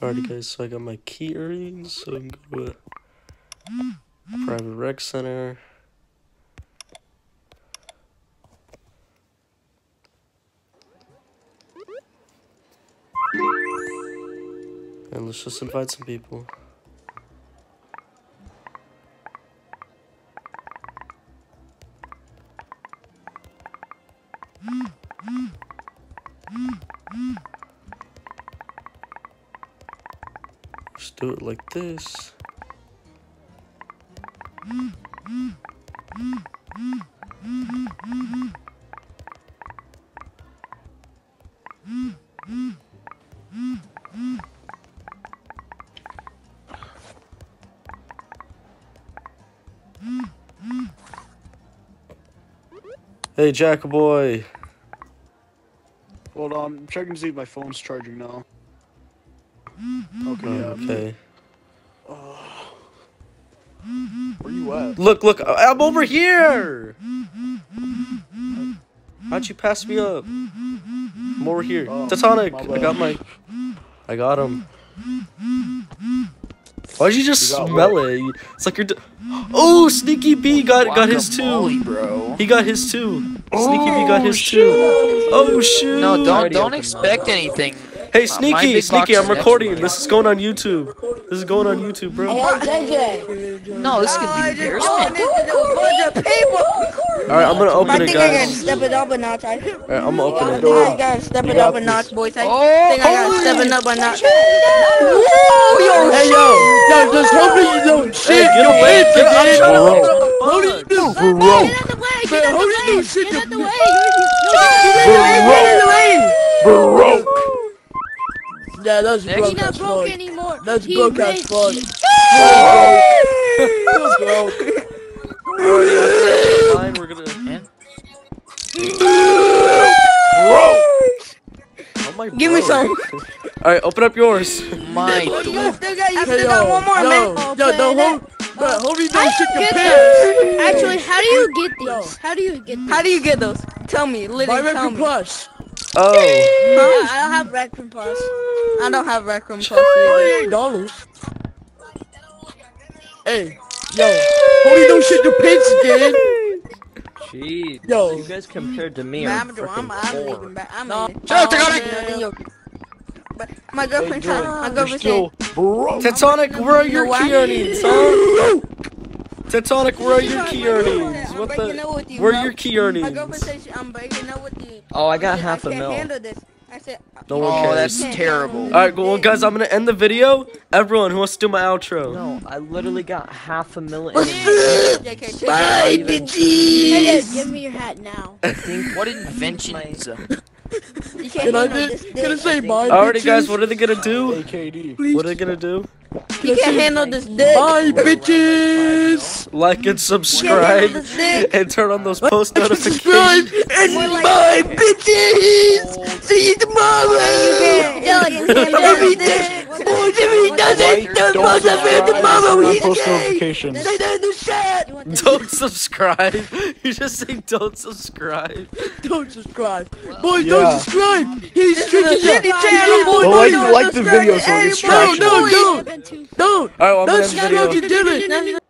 Alrighty guys, so I got my key earrings, so I can go to a private rec center. And let's just invite some people. Just do it like this. Hey, Jack boy. Hold on, I'm checking to see if my phone's charging now. Mm-hmm. Okay, Oh, yeah. okay. Uh, where you at? Look, look, I- I'm over here. How'd you pass me up? I'm over here. Oh, Tectonic, I got my, I got him. Why'd you just You smell it? It's like you're. D- oh, Sneaky B got got his Guacamole, too. bro. He got his too. Sneaky B got his oh, too. Oh shoot! No, don't don't expect anything. Hey, Sneaky, big Sneaky, I'm recording. next This is going on YouTube. This is going on YouTube, bro. All No, this could be embarrassment. right, I'm gonna I open it, think I gotta step it up a notch. All right, I'm gonna open I it. gotta step it up a notch, boys. I Oh, think I gotta step it up a notch. Oh, hey yo, yo, just hope that you don't shit. Get away! Get I'm trying to open up the How do you box. do? Get out the way! Get out the way! Get out the way! Broke. Yeah, that's Next. He's broke not broke anymore. That's He broke as rich. fuck. Broke. Fine, we're gonna. Oh my Give me some. All right, open up yours. My You still got, you Hey still got yo, one more, yo, man. Oh, yo, play don't that. hold, but hope don't shit your get pants. those? Actually, how do you get these? How do you get mm. these? How do you get those? Tell me, Buy literally tell Record me. Plus. Oh, I I don't have Rec Plus. I don't have Rec Plus either. Twenty-eight dollars. Hey, yo, hope you don't shit your pants again. Jeez. Yo. You guys compared to me I'm, are I'm, freaking I'm poor. leaving back. I'm No. Shut up, yo. But my girlfriend Hey, trying, Jordan, my you're girlfriend still saying, broke. Where are your Why? key earnings, huh? Tectonic, where are your key earnings? What the? you, Where are your key earnings? girlfriend said she, I'm breaking up with you. Oh, I got half a can't mil. handle this. I said, uh, No one Oh, cares. that's terrible. All right, well, guys, I'm gonna end the video. Everyone who wants to do my outro. No, I literally got half a million. Bye, it. Hey, give me your hat now. What inventions? You can't Can I handle this be, can I say bye, Alrighty, guys, what are they gonna do? AKD. What are they gonna do? You can't handle this dick. Bye, bitches. Like and subscribe and turn on those post Subscribe notifications. and like- bye, bitches. See you tomorrow. Yeah, you can't handle this dick. Boys, if he doesn't, don't post up here tomorrow. He's gay. notifications. Say that in the chat. You want this? Don't subscribe. You just say don't subscribe. Don't subscribe. Boys, Yeah. don't subscribe. He's This is a tricking shitty you. channel. Boys, like, don't like the video so it's anybody. No, no, don't. Don't. Alright, well, I'm Don't gonna end the subscribe video. to do it.